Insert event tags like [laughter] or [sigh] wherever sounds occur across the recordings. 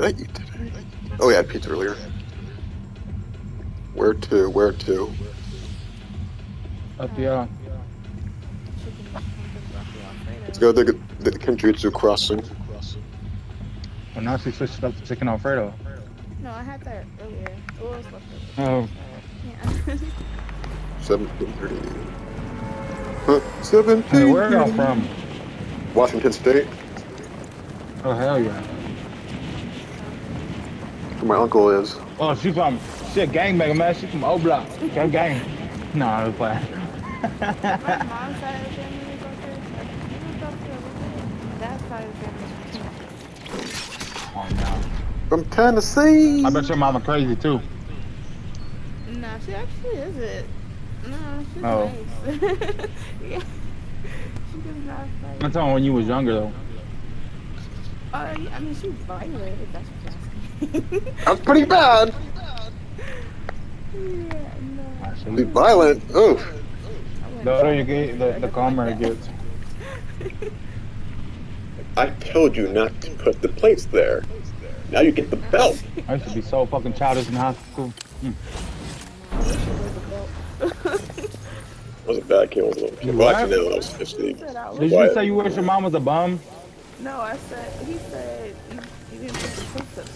bet you didn't. Oh, yeah, I had pizza earlier. Where to? Where to? Up y'all. Let's go to the, the Kenjutsu crossing. Well, now she switched it up to chicken Alfredo. No, I had that earlier. It was left Oh, Yeah. 1730. [laughs] Huh, 17. hey, where are y'all from? Washington State. Oh, hell yeah. Where my uncle is. Oh, she from, she a gangbanger, man. She from O-Block. Gang, gang. No, I was playing. My mom's side of the family is. Like, you know, up there, That side of the family is from Oh, no. From Tennessee. I bet your mama crazy, too. No, she actually isn't. No, she's Oh. nice. [laughs] yeah. She does not fight. I'm talking when you was younger, though. Uh, I mean, she's violent, if that's what you're asking. [laughs] That's pretty bad. yeah, no. I. Be violent. Oh. The older you get, the, the calmer it gets. I told you not to put the plates there. Now you get the belt. I used to be so fucking childish in high school. Hmm. It was a bad kill. It was a little kid. Well, actually, no, it was 50. Said Did you say you wish your mom was a bum? No, I said, he said, got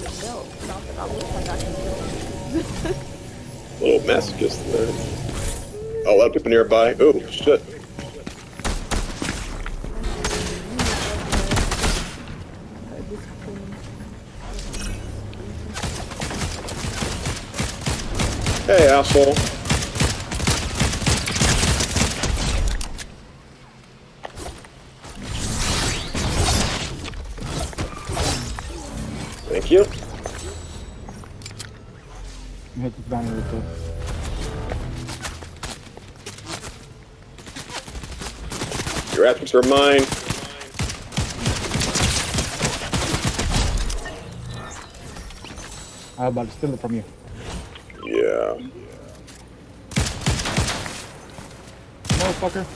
the belt. Little masochist there. Oh, a lot of people nearby. Oh, shit. Hey, asshole. Your assets are mine. I was about to steal it from you. Yeah. Motherfucker.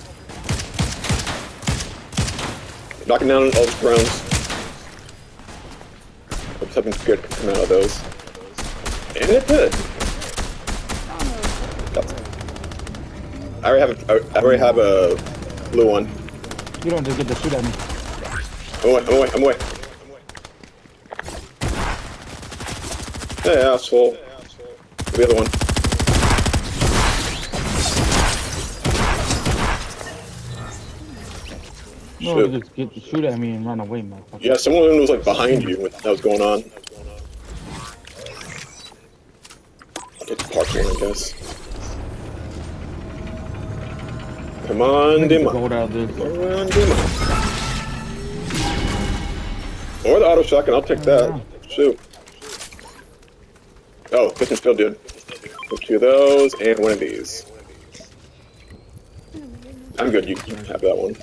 Knocking down all the drones. Hope something good can come out of those. And it did. I already have a, I already have a blue one. You don't just get to shoot at me. I'm away, I'm away, I'm away. Hey, asshole. The other one. Shit. don't just get to shoot at me and run away, motherfucker. Yeah, someone was like behind you when that was going on. I'll take the park one, I guess. Come on, Dima. gold out of this. Come on, Dima. Or the auto shotgun, I'll take that. Shoot. Oh, this one's still good. Two of those and one of these. I'm good, you can have that one.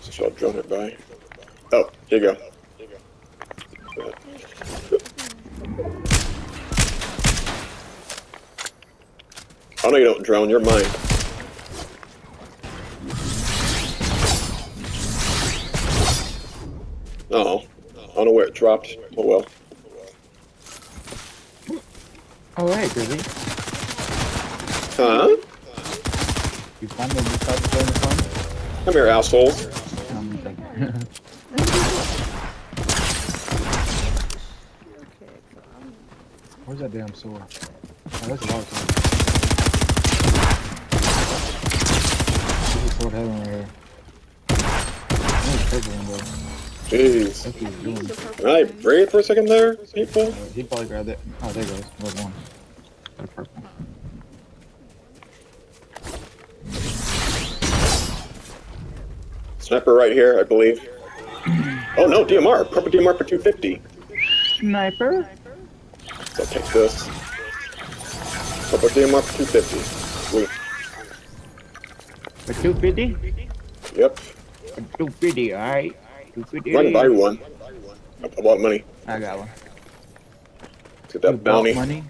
So I'll drone it by. Oh, here you go. Oh no, you don't drone. You're mine. Dropped. Oh well. Oh, hey, Grizzy. Huh? You to join the fun? Come here, asshole. Um, thank you. Okay, so I'm Where's that damn sword? Oh, that's a lot of sword. There's a sword head right here. There's a purple one, though. Jeez. That's what he's doing. the purple Can I breathe for a second there, people? He probably grabbed it. Oh, there goes. There's one. Got a purple. Sniper right here, I believe. Oh no, DMR. Purple DMR for 250. Sniper? So I'll take this. Purple DMR for 250. Sweet. For 250? Yep. For 250, alright. 250. Run buy one. I I want money. I got one. Let's get that You bounty. Money?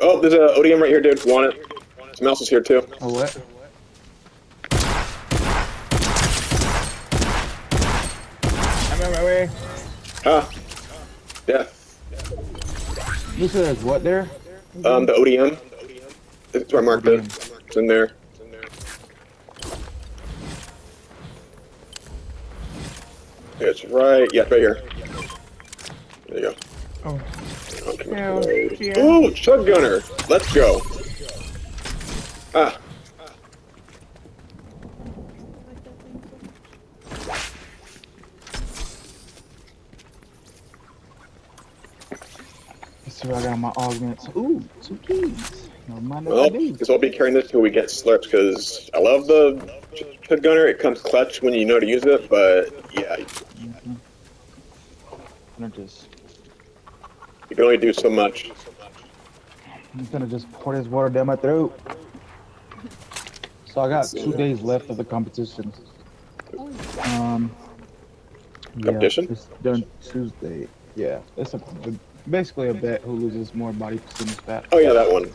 Oh, there's a ODM right here, dude. Want it? Some else is here too. Oh, what? I'm on my way. Ah. Yeah. You said what there? Um, the ODM. It's where I marked it. It's in there. It's right. Yeah, right here. There you go. Oh. Okay. Yeah. Ooh, chug cannon. Let's go. Ah, Like that thing so. Let's see what I got my augments. Ooh, two keys. No mind well, if I do. because I'll be carrying this till we get slurps. Because I love the chug cannon. It comes clutch when you know to use it. But yeah. I'm just, you can only do so much. I'm gonna just pour this water down my throat. So I got two days left of the competition. Um, yeah, Competition? it's done Tuesday. Yeah, it's a basically a bet who loses more body percentage fat. Oh yeah, that one.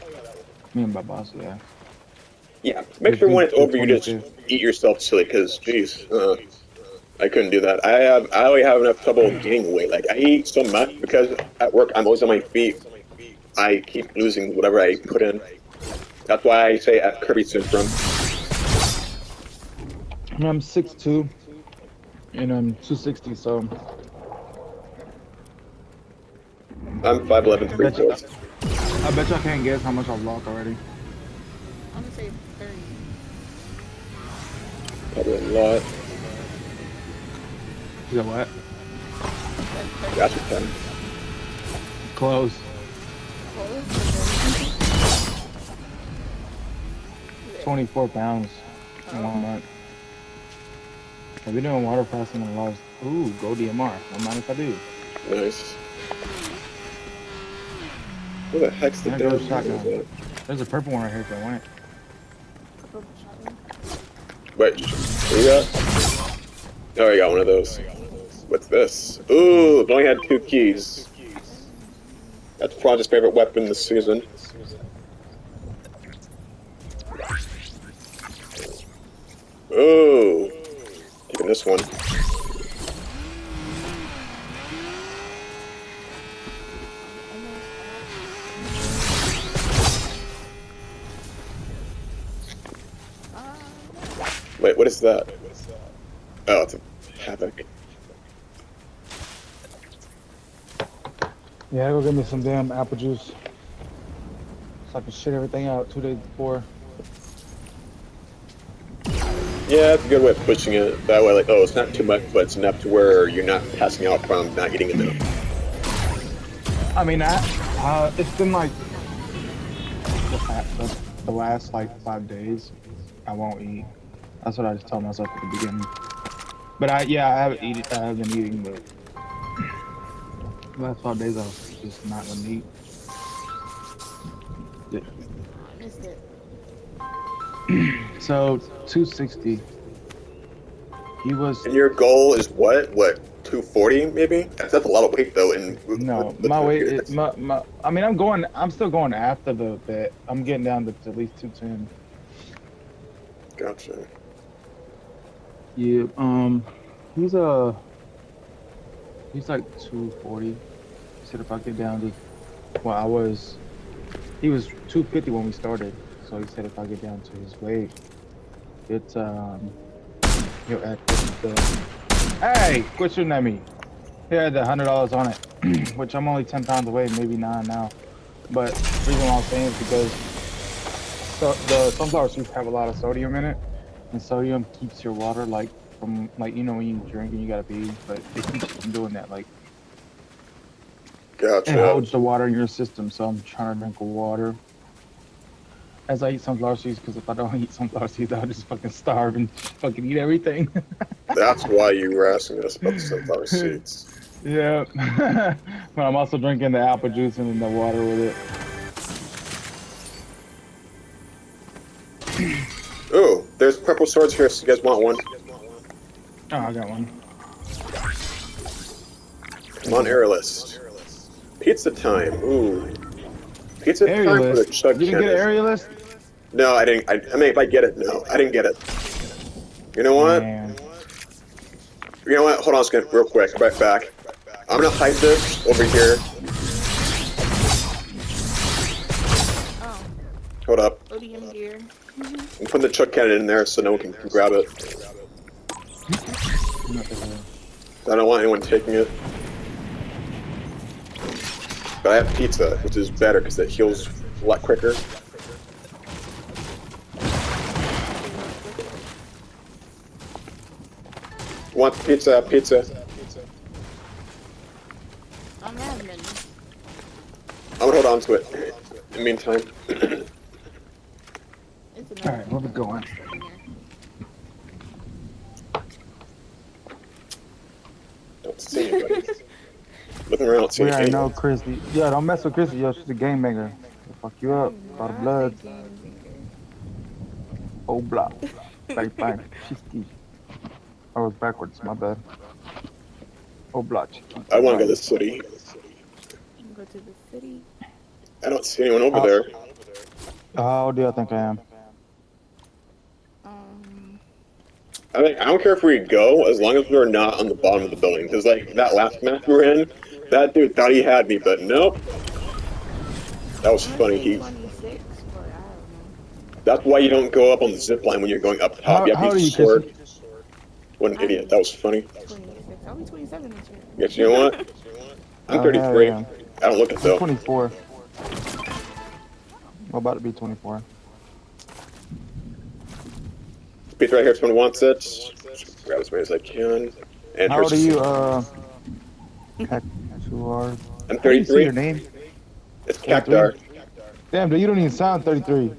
Me and my boss, yeah. Yeah, make sure when it's over you just eat yourself silly. Because jeez, uh, I couldn't do that. I have I always have enough trouble gaining weight. Like I eat so much because at work I'm always on my feet. I keep losing whatever I put in. That's why I say I have Kirby syndrome. And I'm 6'2", and I'm 260, so I'm 5'11", three I bet you- I bet y'all can't guess how much I've lost already. I'm gonna say 30. Probably a lot. You got what? Gotcha, ten. Close. Close. 24 pounds in one month. I've been doing water fasting and lost. Ooh, go DMR. No mind if I do. Nice. Where the heck's the damn shotgun. There's a purple one right here if I want it. Wait, what you got? Oh, I got one of those. What's this? Ooh, I've only had two keys. That's Franz's favorite weapon this season. Ooh, taking this one. Wait, what is that? Oh, it's a havoc. Yeah, go get me some damn apple juice. So I can shit everything out two days before. Yeah, it's a good way of pushing it. That way, like, oh, it's not too much, but it's enough to where you're not passing out from not eating enough. I mean, I, uh, it's been like the, the, the last like five days. I won't eat. That's what I just told myself at the beginning. But I, yeah, I haven't eaten. I haven't been eating, but the last five days I was just not gonna eat. missed it. [clears throat] So 260. He was And your goal is what? What? 240 maybe? That's, that's a lot of weight though. And no, my weight. Is, my, my, I mean, I'm going. I'm still going after the bet. I'm getting down to at least 210. Gotcha. Yeah, um, he's uh, he's like 240. If I get down to, well, I was, he was 250 when we started. So he said if I get down to his weight, it's um, the. Hey, quit shooting at me. He had the hundred dollars on it, [clears throat] which I'm only 10 pounds away, maybe nine now. But the reason why I'm saying is because so the sunflower seeds have a lot of sodium in it, and sodium keeps your water like from like you know when you drink and you gotta pee, but it keeps you from doing that. Like it Gotcha. holds the water in your system. So I'm trying to drink water as I eat sunflower seeds because if I don't [laughs] eat sunflower seeds, I'll just fucking starve and fucking eat everything. [laughs] That's why you were asking us about the sunflower [laughs] seeds. yeah, but I'm also drinking the apple juice and then the water with it. [clears throat] Oh, there's purple swords here. So you guys want one? Oh, I got one. Come on, aerialist. Pizza time. Ooh. Pizza time for the Aerialist. chug You didn't get an cannons. aerialist? No, I didn't. I, I mean, if I get it, no, I didn't get it. You know what? Man. You know what? Hold on a second, real quick. Right back. I'm gonna hide this over here. Oh, Hold up. ODM gear. I'm putting the chug cannon in there so no one can grab it. I don't want anyone taking it. But I have pizza, which is better because it heals a lot quicker. Want pizza? Pizza. I'm gonna hold on to it. In the meantime, It's [clears throat] All right, where we going? don't see anybody. Looking around, don't see We already anything. know Chrissy. Yeah, don't mess with Chrissy. Yo, she's a game maker. She'll fuck you up. A lot of blood. Oh, block. Bang, bang. [laughs] Chiski. I was backwards. My bad. Oh, block. I want to go to the city. Go to the city. I don't see anyone over Uh, there. How old do you think I am? Um, I think I don't care if we go as long as we're not on the bottom of the building. Because like that last match we were in, that dude thought he had me, but nope. That was funny. gonna He. 26, but I don't know. That's why you don't go up on the zip line when you're going up top. How, you how have old to use sword. What an idiot. That was funny. 26. I'll be 27 this year. Yes, you know what? I'm Oh, 33. hell yeah. I don't look it I'm though. 24. I'm about to be 24. Pizza right here. If someone wants it, grab as many as I can. And How old are you, uh? Cactuar? I'm How do you say 33. your name? It's Cactar. Damn, dude, you don't even sound 33.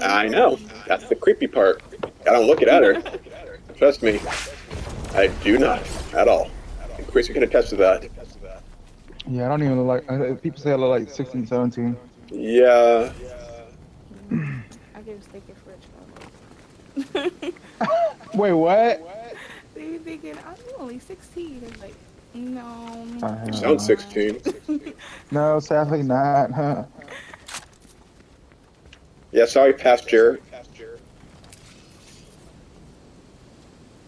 I know. That's the creepy part. I don't look it at her. Trust me. I do not at all. And Chris, you can attest to that. Yeah, I don't even look like. uh, People say I look like 16, 17. Yeah. I can give steak and french [laughs] fries. [laughs] Wait, what? They be thinking, I'm only 16. It's like, no. Uh, You sound 16. [laughs] No, sadly not. Huh? Yeah, sorry, Pastor.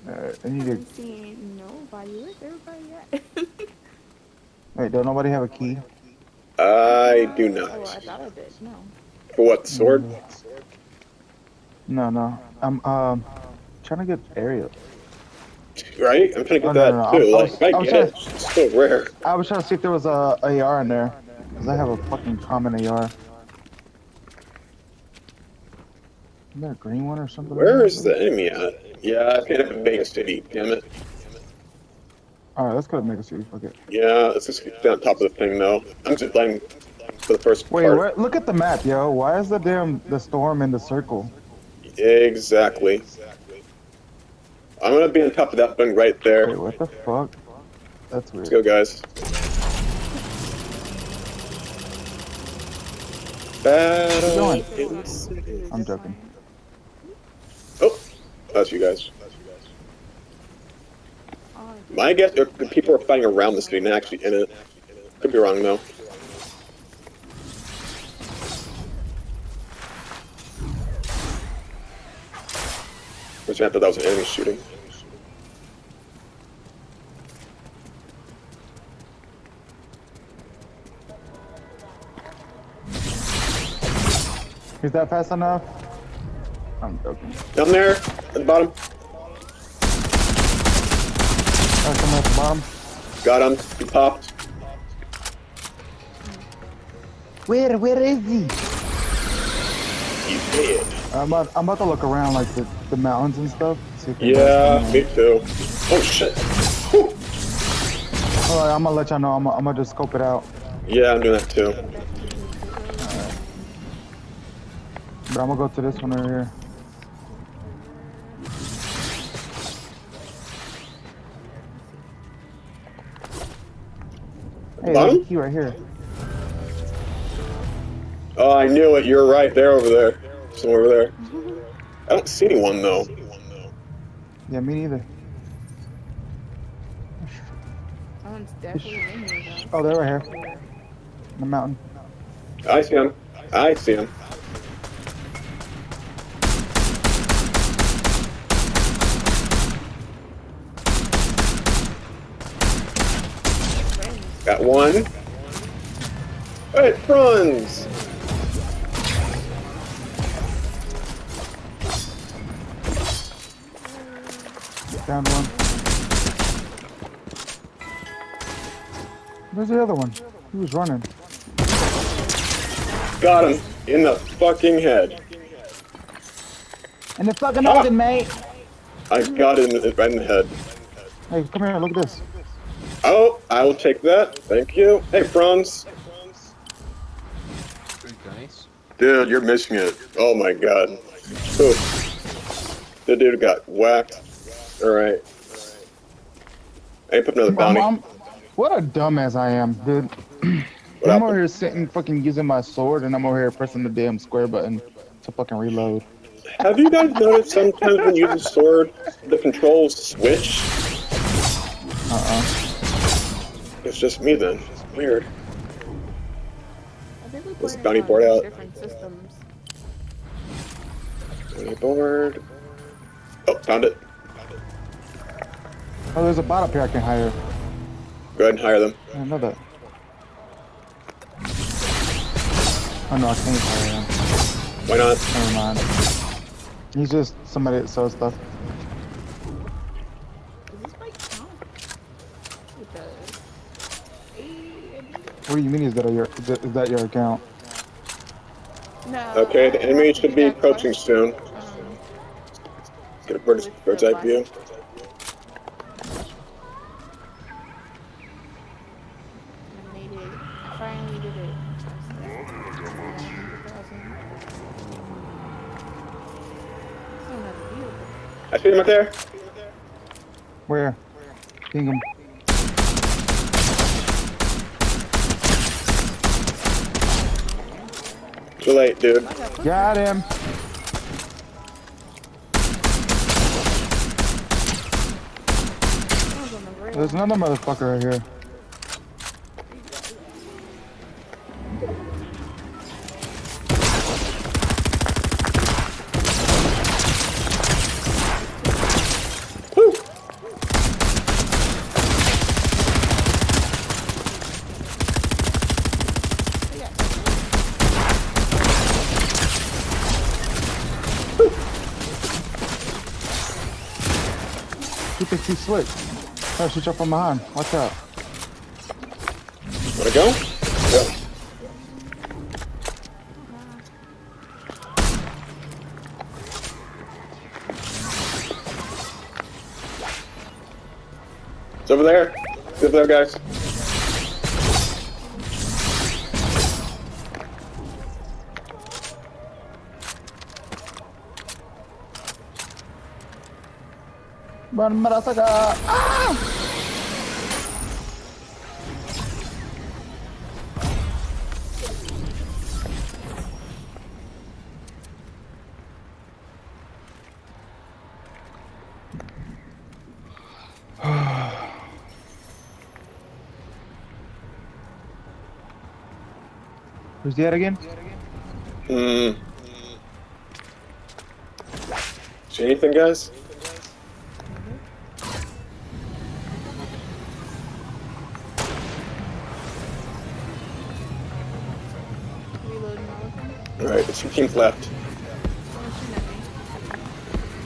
Uh, I need to. I'm seeing nobody. Where's everybody at? [laughs] Wait, don't nobody have a key? I do Oh, I not. thought I did. No. For what, sword? No, no. I'm um trying to get area. Right? I'm trying to get Oh, no, that no, no. too. I Like, was- I I get it, it's so rare. I was trying to see if there was a AR in there. Cause I have a fucking common AR. Is there a green one or something? Where is the enemy at? Yeah, I can't have Mega City. Damn it. Alright, let's go to Mega City. Fuck it. Yeah, let's just get on top of the thing though. I'm just playing for the first Wait, part. where, look at the map, yo. Why is the damn the storm in the circle? Exactly. I'm gonna be on top of that thing right there. Wait, what the fuck? That's weird. Let's go, guys. Battle going? in the city. I'm joking. Oh, that's you guys. My guess is people are fighting around the city, not actually in it. Could be wrong though. Which I thought that was an enemy shooting. Is that fast enough? I'm joking. Down there, at the bottom. Oh, someone at the bottom. Got him. He popped. Where, where is he? He's dead. I'm about, I'm about to look around like the, the mountains and stuff. See if Yeah, me too. Oh shit. Whew. Alright, I'm gonna let y'all know. I'm, I'm gonna just scope it out. Yeah, I'm doing that too. But I'm gonna go to this one over here. Hey, there's Bottom? key right here. Oh, I knew it. You're right there over there. Somewhere over there. I don't see anyone though. Yeah, me neither. Someone's definitely in here, though. Oh, they're right here. In the mountain. I see him. I see him. One. Alright, Franz! Down one. Where's the other one? He was running. Got him in the fucking head. And the fucking Ah! other mate. I got him right in the head. Hey, come here. Look at this. Oh, I will take that. Thank you. Hey, Franz. Nice. Dude, you're missing it. Oh my god. The dude got whacked. Alright. Hey, put another bounty. I'm- what a dumbass I am, dude. [clears throat] What I'm over here sitting, fucking using my sword, and I'm over here pressing the damn square button to fucking reload. Have you guys noticed sometimes when you use a sword, the controls switch? Uh-uh. It's just me then. Weird. I think we This bounty it board out. different systems. Any board? Oh, found it. Oh, there's a bot up here I can hire. Go ahead and hire them. I know that. Oh no, I can't hire him. Why not? Never mind. He's just somebody that sells stuff. Does this mic count? It does. Hey, What do you mean is that your is that, is that your account? No. Okay, the enemy should be approaching soon. Um, Get a bird's, bird's eye view. I made it. I finally did it. Still not a deal, I see him right there. Where? Ping Too late, dude. got him. There's another motherfucker right here. Slick. Oh, shoot you from behind. Watch out. Wanna go? Go. It's over there. It's over there, guys. Ban Marasaga. Ah! Who's that again? Hmm. See anything, guys? Two teams left. Someone's shooting.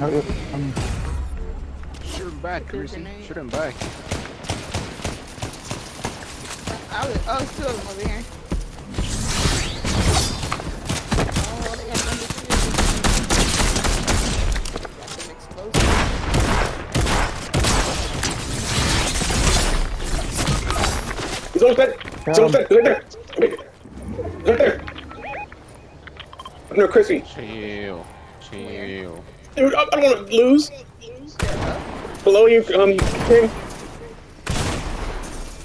No, it, um, Shoot him back, There's Chrissy. grenade. Shoot him back. I was, oh, it's two of them over here. Oh, they got thunder Got them explosive. He's almost dead. He's almost dead. He's right there. He's right there. No, Chrissy. Chill. Chill. Dude, I, I don't want to lose. Below you, um, King.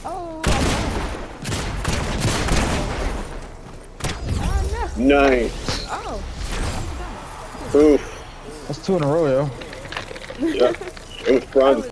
Oh, oh no. Nice. Oh. Oof. that's two in a row, yo. Yeah. It was bronze.